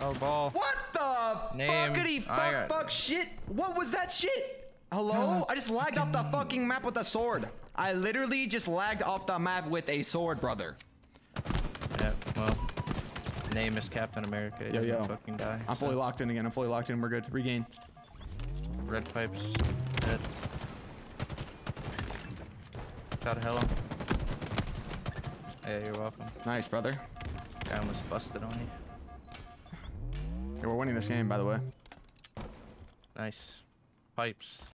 Oh, ball. What the Name. fuckity fuck got- fuck shit? What was that shit? Hello? I just lagged off the fucking map with a sword. I literally just lagged off the map with a sword, brother. Yeah, well. Name is Captain America. He Yo, doesn't yo. fucking die. I'm fully locked in again. I'm fully locked in. We're good. Regain. Red pipes. Dead. Got a hello. Yeah, you're welcome. Nice, brother. Guy almost busted on you. Yeah, we're winning this game, by the way. Nice. Pipes.